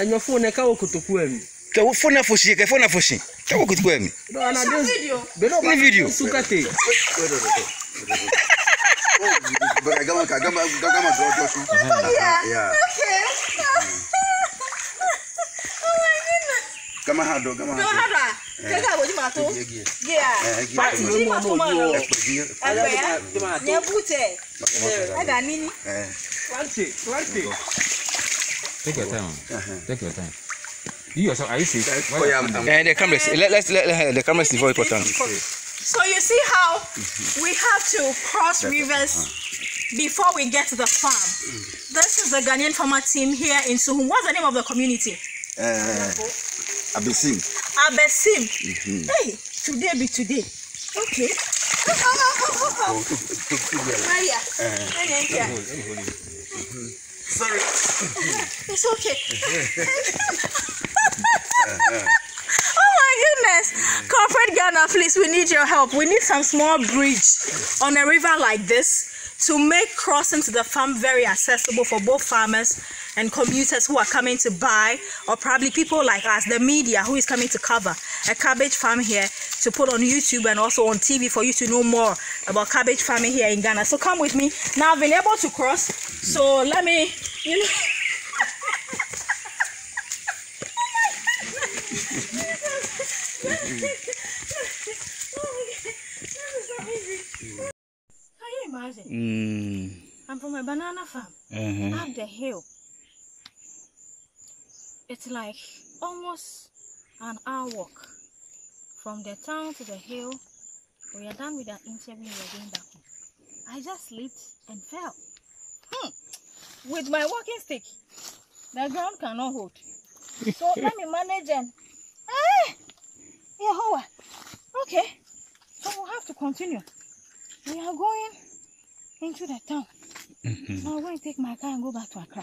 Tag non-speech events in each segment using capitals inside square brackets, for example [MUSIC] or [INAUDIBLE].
enyo fone kawo kutukwemi kawo fone afoshi kawo kawo kutukwemi no ana video beno ba video sukate bora gama ka hado gama kaka bo jima to yeah ni mo mo yo ne bute nini eh plante plante Take your time. Take your time. You yourself, are you sick? Why Oh yeah. Ɛ the cameras. Let let's let let- the cameras is very important. So you see how we have to cross rivers before we get to the farm. This is the Ghanaian farmer team here in Suhum. What's the name of the community? Ɛ Abesim. Abesim. Hey, today be today. Okay. [LAUGHS] [LAUGHS] Maria. Sorry. [LAUGHS] It's okay. [LAUGHS] oh my goodness. Corporate Ghana, please, we need your help. We need some small bridge on a river like this to make crossing to the farm very accessible for both farmers and commuters who are coming to buy, or probably people like us, the media, who is coming to cover a cabbage farm here to put on YouTube and also on TV for you to know more about cabbage farming here in Ghana. So come with me. Now I've been able to cross, so let me, you know. [LAUGHS] [LAUGHS] Oh Can [LAUGHS] Mm. I'm from a banana farm Uh-huh. up the hill. It's like almost an hour walk from the town to the hill. We are done with that interview. We are going back home. I just slipped and fell. Hmm. With my walking stick, the ground cannot hold. So [LAUGHS] let me manage and. Ah! Yehovah. Okay. So we'll have to continue. We are going into the town. So I'm going to take my car and go back to Accra.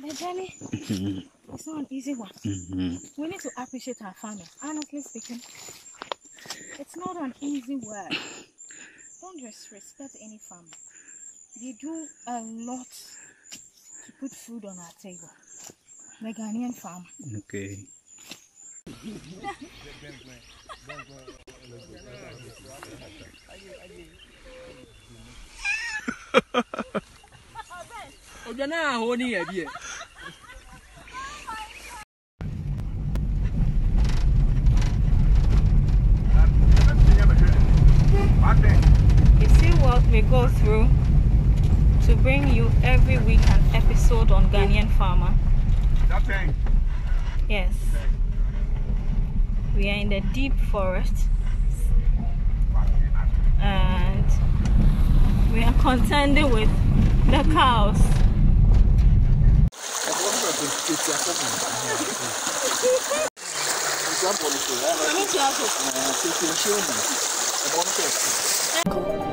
the journey is not an easy one. Mm-hmm. We need to appreciate our farmers. Honestly speaking, it's not an easy work. Don't disrespect any farmer. They do a lot to put food on our table. The Ghanaian farmer. Okay. [LAUGHS] You see what we go through to bring you every week an episode on Ghanaian farmer. Yes. We are in the deep forest and we are contending with the cows. Example,